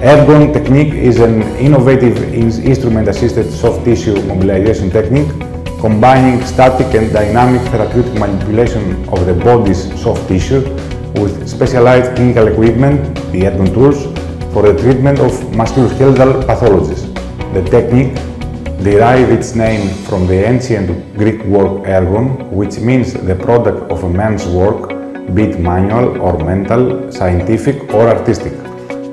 Ergon technique is an innovative instrument-assisted soft tissue mobilization technique combining static and dynamic therapeutic manipulation of the body's soft tissue with specialized clinical equipment, the Ergon tools, for the treatment of musculoskeletal pathologies. The technique derived its name from the ancient Greek word ergon, which means the product of a man's work, be it manual or mental, scientific or artistic.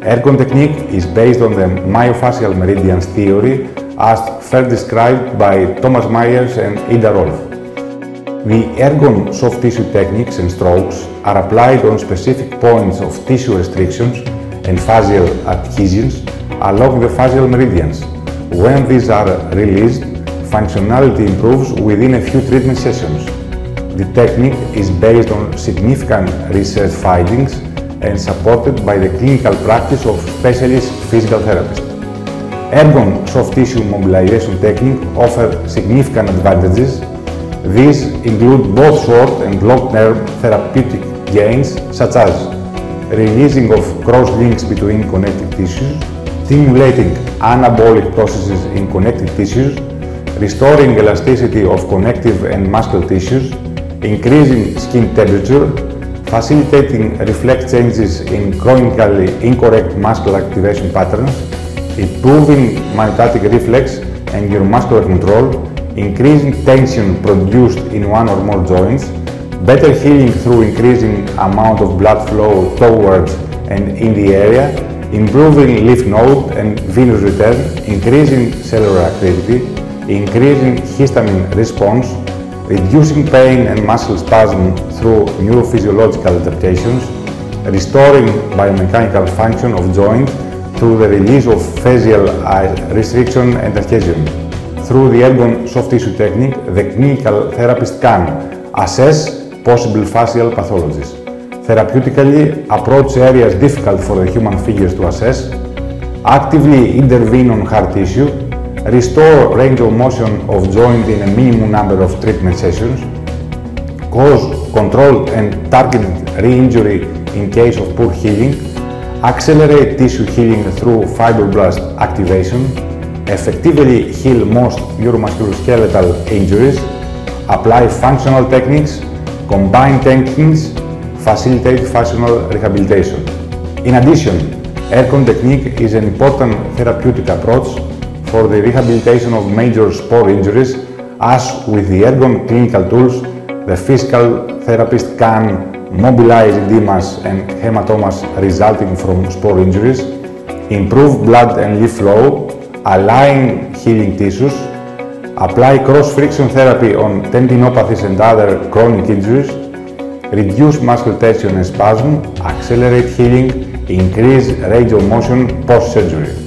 Ergon technique is based on the myofascial meridians theory as first described by Thomas Myers and Ida Rolf. The ergon soft tissue techniques and strokes are applied on specific points of tissue restrictions and fascial adhesions along the fascial meridians. When these are released, functionality improves within a few treatment sessions. The technique is based on significant research findings and supported by the clinical practice of specialist physical therapists. Ergon soft tissue mobilization technique offers significant advantages these include both short and long-term therapeutic gains, such as releasing of cross-links between connective tissues, stimulating anabolic processes in connective tissues, restoring elasticity of connective and muscle tissues, increasing skin temperature, facilitating reflex changes in chronically incorrect muscle activation patterns, improving myotatic reflex and neuromuscular control, increasing tension produced in one or more joints, better healing through increasing amount of blood flow towards and in the area, improving lymph node and venous return, increasing cellular activity, increasing histamine response, reducing pain and muscle spasm through neurophysiological adaptations, restoring biomechanical function of joint through the release of fascial restriction and adhesion. Through the Ergon soft tissue technique, the clinical therapist can assess possible fascial pathologies, therapeutically approach areas difficult for the human figures to assess, actively intervene on hard tissue, restore range of motion of joint in a minimum number of treatment sessions, cause controlled and targeted re-injury in case of poor healing, accelerate tissue healing through fibroblast activation, effectively heal most neuromusculoskeletal injuries, apply functional techniques, combine techniques, facilitate functional rehabilitation. In addition, Ergon technique is an important therapeutic approach for the rehabilitation of major spore injuries, as with the Ergon clinical tools, the physical therapist can mobilize edemas and hematomas resulting from spore injuries, improve blood and lymph flow, align healing tissues, apply cross-friction therapy on tendinopathies and other chronic injuries, reduce muscle tension and spasm, accelerate healing, increase range of motion post-surgery.